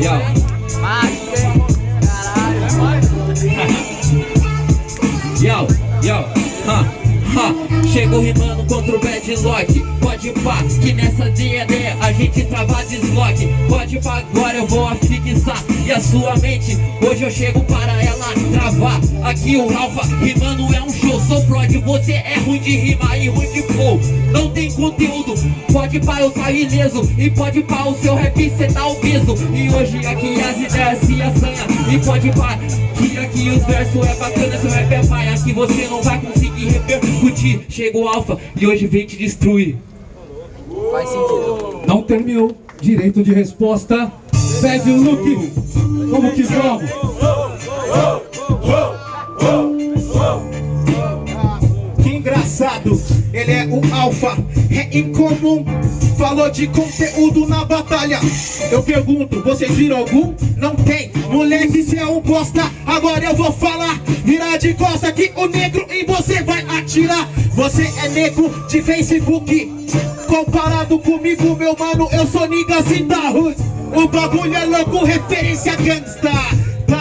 Yo. Mágica, mais. yo, yo, ha, ha. Chego rimando contra o badlock. Pode pá, que nessa D&D a gente trava desloque. Pode pá, agora eu vou afixar. E a sua mente, hoje eu chego para ela travar. Aqui o Ralfa rimando você é ruim de rima e ruim de flow Não tem conteúdo, pode pá, eu saio ileso E pode pá, o seu rap cê tá obeso E hoje aqui as ideias se assanha E pode pá, que aqui os versos é bacana Seu rap é pai, aqui você não vai conseguir repercutir Chegou Alfa e hoje vem te destruir Faz sentido. Não terminou. Direito de resposta. Bad Look. Como que vamos? Ele é o alfa, é incomum. Falou de conteúdo na batalha. Eu pergunto, vocês viram algum? Não tem. Moleque, se é um bosta, agora eu vou falar. Virar de costa que o negro em você vai atirar. Você é negro de Facebook. Comparado comigo, meu mano, eu sou nigga Zindarus. O bagulho é louco, referência gangsta.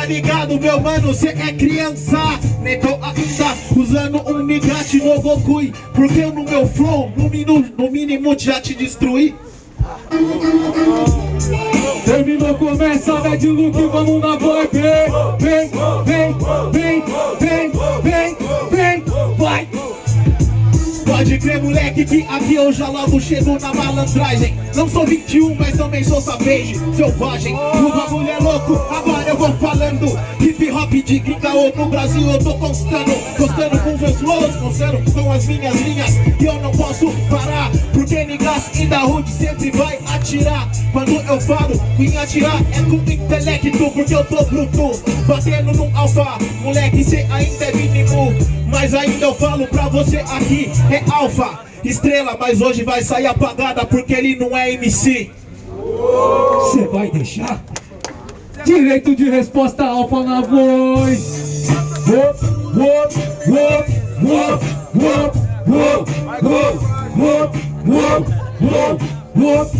Ligado, meu mano, cê é criança Nem tô ainda usando um migate no Goku Porque no meu flow, no, minu, no mínimo já te destruí Terminou, começa Bad Look. Vamos na boy. Crer, moleque, que aqui eu já logo chego na malandragem. Não sou 21, mas também sou savage, selvagem. O bagulho é louco, agora eu vou falando. Hip hop de gringa ou no Brasil eu tô constando. Constando com meus flows, constando com as minhas linhas. E eu não posso parar, porque niggas ainda rude sempre vai atirar. Quando eu falo em atirar é com intelecto, porque eu tô bruto Batendo num alfa, moleque, cê ainda é mínimo mas ainda eu falo pra você aqui, é alfa, estrela, mas hoje vai sair apagada porque ele não é MC. Você vai deixar? Direito de resposta alfa na voz. Wop, wop, wop, wop, wop, wop, wop, wop.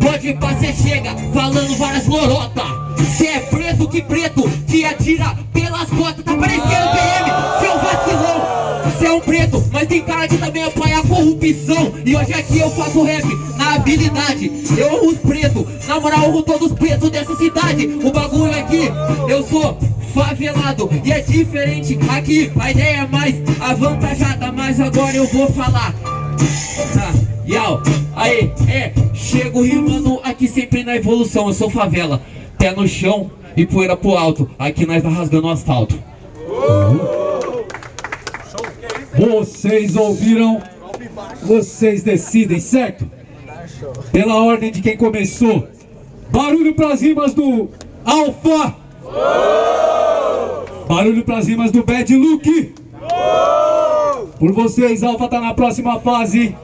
Pode cê chega falando várias lorota Cê é preto que preto, que atira pelas costas Tá parecendo PM, seu vacilão. Cê é um preto, mas tem cara de também apoiar a corrupção. E hoje aqui eu faço rap na habilidade. Eu uso preto, na moral eu todos os pretos dessa cidade. O bagulho aqui, eu sou favelado. E é diferente aqui, a ideia é mais avantajada. Mas agora eu vou falar. Tá, Yau, aí, é, chego rimando aqui sempre na evolução, eu sou favela, pé no chão e poeira pro alto, aqui nós tá rasgando o asfalto. Vocês ouviram? Vocês decidem, certo? Pela ordem de quem começou. Barulho pras rimas do Alfa. Barulho pras rimas do Bad Look. Por vocês, Alfa tá na próxima fase.